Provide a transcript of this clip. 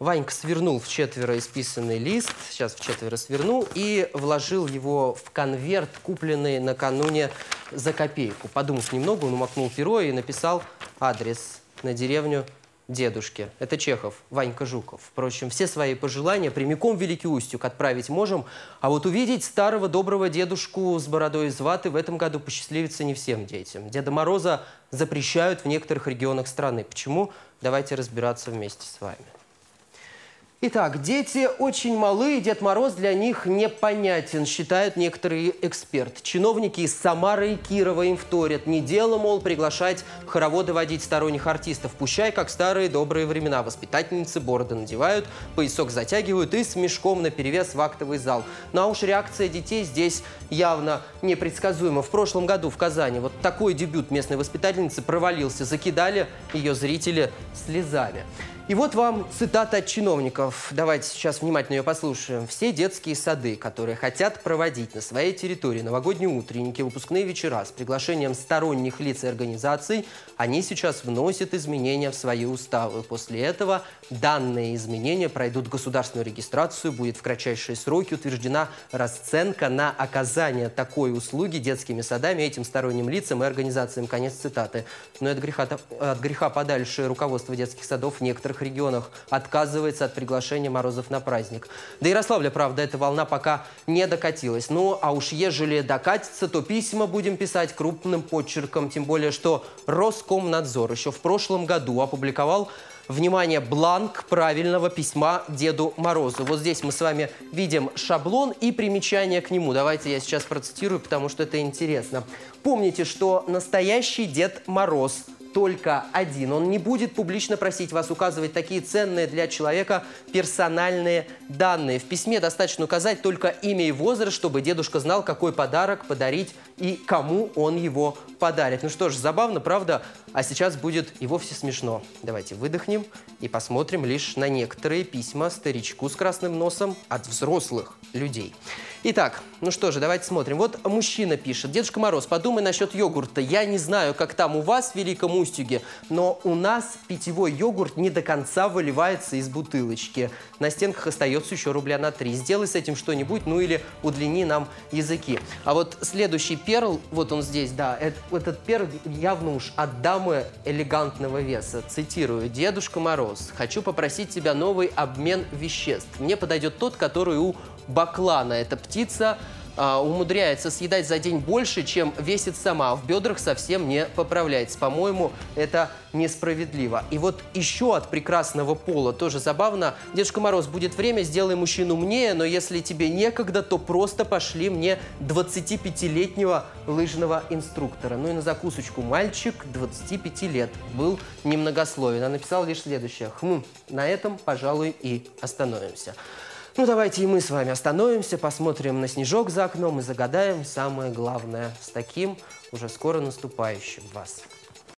Ванька свернул в четверо исписанный лист, сейчас в четверо свернул, и вложил его в конверт, купленный накануне за копейку. Подумав немного, он умокнул перо и написал адрес на деревню дедушки. Это Чехов, Ванька Жуков. Впрочем, все свои пожелания прямиком в Великий Устюг отправить можем, а вот увидеть старого доброго дедушку с бородой из ваты в этом году посчастливится не всем детям. Деда Мороза запрещают в некоторых регионах страны. Почему? Давайте разбираться вместе с вами. Итак, дети очень малы, Дед Мороз для них непонятен, считают некоторые эксперты. Чиновники из Самары и Кирова им вторят. Не дело, мол, приглашать хороводы водить сторонних артистов. Пущай, как старые добрые времена. Воспитательницы бороды надевают, поясок затягивают и с мешком наперевес в актовый зал. Ну а уж реакция детей здесь явно непредсказуема. В прошлом году в Казани вот такой дебют местной воспитательницы провалился. Закидали ее зрители слезами. И вот вам цитата от чиновников. Давайте сейчас внимательно ее послушаем. Все детские сады, которые хотят проводить на своей территории новогодние утренники, выпускные вечера с приглашением сторонних лиц и организаций, они сейчас вносят изменения в свои уставы. После этого данные изменения пройдут государственную регистрацию, будет в кратчайшие сроки утверждена расценка на оказание такой услуги детскими садами этим сторонним лицам и организациям. Конец цитаты. Но от греха, от греха подальше руководство детских садов некоторых некоторых регионах отказывается от приглашения Морозов на праздник. До Ярославля, правда, эта волна пока не докатилась. Ну, а уж ежели докатится, то письма будем писать крупным почерком. Тем более, что Роскомнадзор еще в прошлом году опубликовал Внимание, бланк правильного письма Деду Морозу. Вот здесь мы с вами видим шаблон и примечание к нему. Давайте я сейчас процитирую, потому что это интересно. Помните, что настоящий Дед Мороз – только один. Он не будет публично просить вас указывать такие ценные для человека персональные данные. В письме достаточно указать только имя и возраст, чтобы дедушка знал, какой подарок подарить и кому он его подарит. Ну что ж, забавно, правда? А сейчас будет и вовсе смешно. Давайте выдохнем и посмотрим лишь на некоторые письма старичку с красным носом от взрослых людей. Итак, ну что же, давайте смотрим. Вот мужчина пишет. Дедушка Мороз, подумай насчет йогурта. Я не знаю, как там у вас в Великом Устюге, но у нас питьевой йогурт не до конца выливается из бутылочки. На стенках остается еще рубля на три. Сделай с этим что-нибудь, ну или удлини нам языки. А вот следующий перл, вот он здесь, да, это, этот перл явно уж от дамы элегантного веса. Цитирую. «Дедушка Мороз, хочу попросить тебя новый обмен веществ. Мне подойдет тот, который у баклана. Это птица а, умудряется съедать за день больше, чем весит сама. В бедрах совсем не поправляется. По-моему, это несправедливо. И вот еще от прекрасного пола тоже забавно. Дедушка Мороз, будет время, сделай мужчину умнее, но если тебе некогда, то просто пошли мне 25-летнего лыжного инструктора. Ну и на закусочку мальчик 25 лет был немногословен. А написал лишь следующее. Хм, на этом, пожалуй, и остановимся. Ну, давайте и мы с вами остановимся, посмотрим на снежок за окном и загадаем самое главное с таким уже скоро наступающим вас.